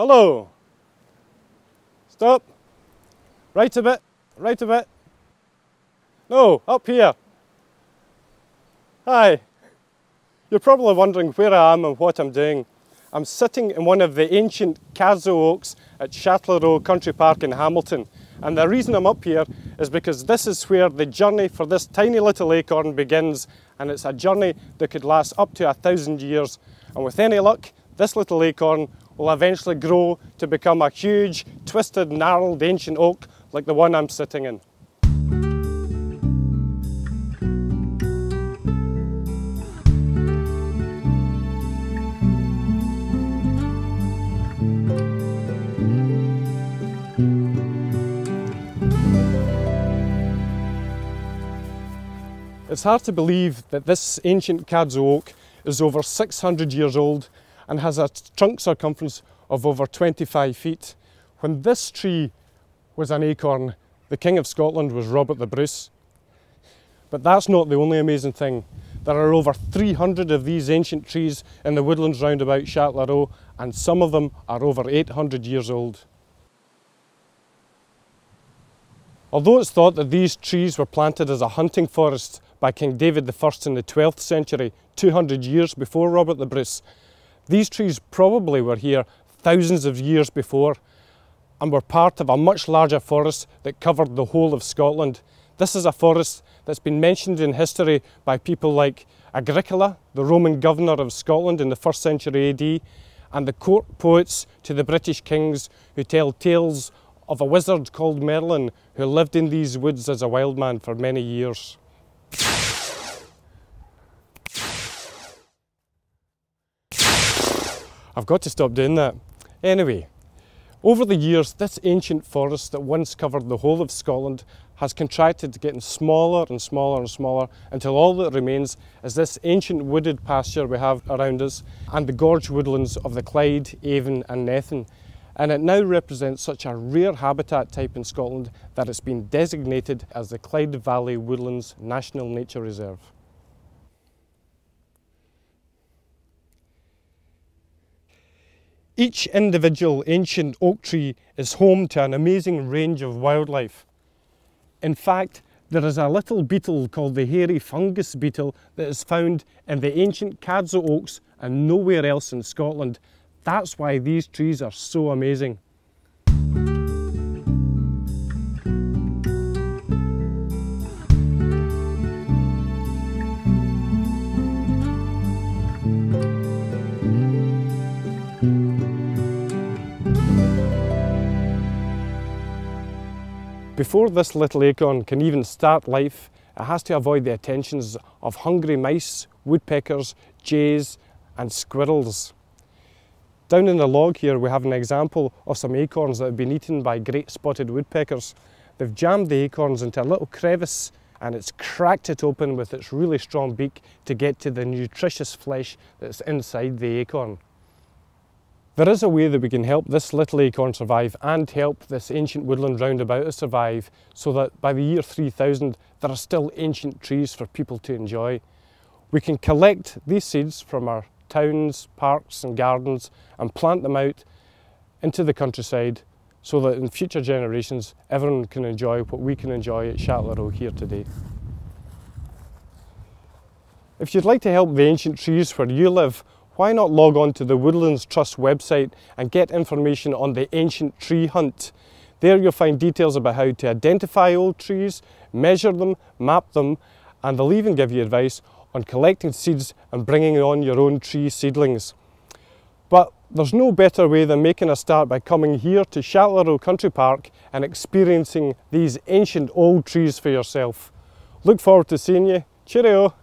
Hello. Stop. Right a bit. Right a bit. No, up here. Hi. You're probably wondering where I am and what I'm doing. I'm sitting in one of the ancient Cadzow oaks at Chatelherault Country Park in Hamilton. And the reason I'm up here is because this is where the journey for this tiny little acorn begins. And it's a journey that could last up to a thousand years. And with any luck, this little acorn will eventually grow to become a huge, twisted, gnarled ancient oak like the one I'm sitting in. It's hard to believe that this ancient Cadzow oak is over 600 years old and has a trunk circumference of over 25 feet. When this tree was an acorn, the King of Scotland was Robert the Bruce. But that's not the only amazing thing. There are over 300 of these ancient trees in the woodlands round about Chatelherault and some of them are over 800 years old. Although it's thought that these trees were planted as a hunting forest by King David I in the 12th century, 200 years before Robert the Bruce. These trees probably were here thousands of years before and were part of a much larger forest that covered the whole of Scotland. This is a forest that's been mentioned in history by people like Agricola, the Roman governor of Scotland in the 1st century AD, and the court poets to the British kings who tell tales of a wizard called Merlin who lived in these woods as a wild man for many years. I've got to stop doing that. Anyway, over the years, this ancient forest that once covered the whole of Scotland has contracted, getting smaller and smaller and smaller until all that remains is this ancient wooded pasture we have around us and the gorge woodlands of the Clyde, Avon and Nethan. And it now represents such a rare habitat type in Scotland that it's been designated as the Clyde Valley Woodlands National Nature Reserve. Each individual ancient oak tree is home to an amazing range of wildlife. In fact, there is a little beetle called the hairy fungus beetle that is found in the ancient Cadzow oaks and nowhere else in Scotland. That's why these trees are so amazing. Before this little acorn can even start life, it has to avoid the attentions of hungry mice, woodpeckers, jays and squirrels. Down in the log here we have an example of some acorns that have been eaten by great spotted woodpeckers. They've jammed the acorns into a little crevice and it's cracked it open with its really strong beak to get to the nutritious flesh that's inside the acorn. There is a way that we can help this little acorn survive and help this ancient woodland roundabout survive so that by the year 3000 there are still ancient trees for people to enjoy. We can collect these seeds from our towns, parks and gardens and plant them out into the countryside so that in future generations everyone can enjoy what we can enjoy at Chatelherault here today. If you'd like to help the ancient trees where you live why not log on to the Woodlands Trust website and get information on the ancient tree hunt. There you'll find details about how to identify old trees, measure them, map them, and they'll even give you advice on collecting seeds and bringing on your own tree seedlings. But there's no better way than making a start by coming here to Chatelherault Country Park and experiencing these ancient old trees for yourself. Look forward to seeing you. Cheerio!